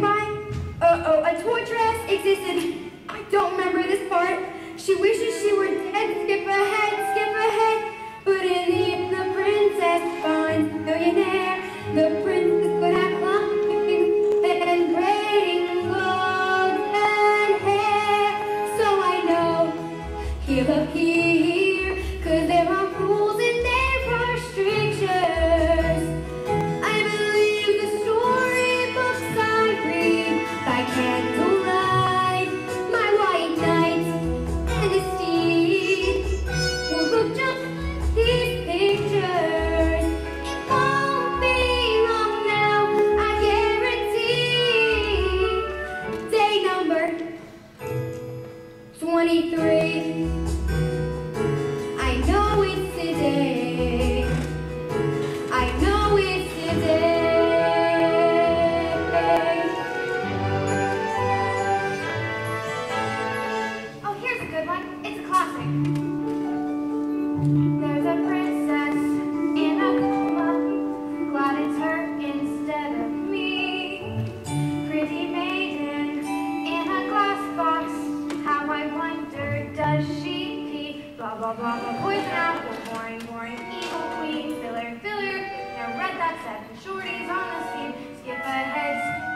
think? Uh-oh, a toy torturess existed. I don't remember this part. She wishes she were dead. Skip ahead, skip ahead. But in the end, the princess finds millionaire. The princess Poison apple, boring, boring evil queen, filler, filler. Now red that seven shorties on the scene. Skip ahead,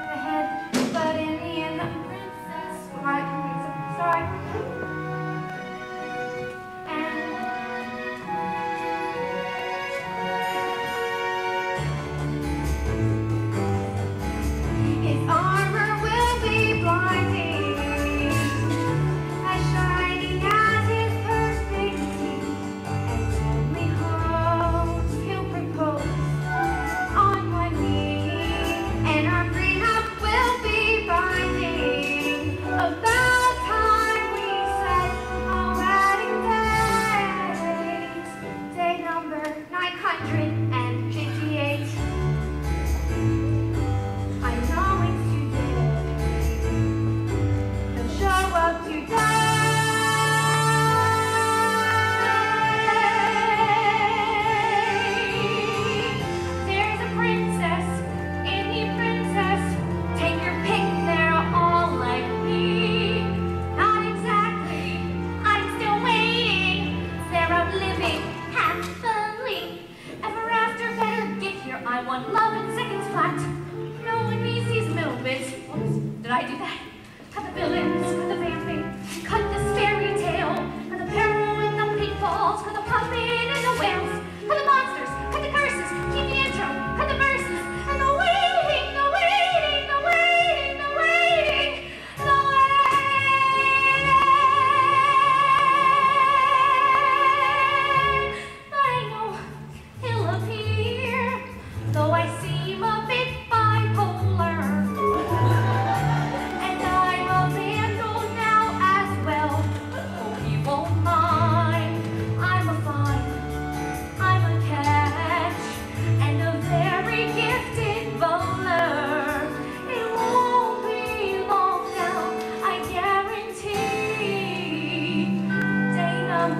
I do that?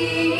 You.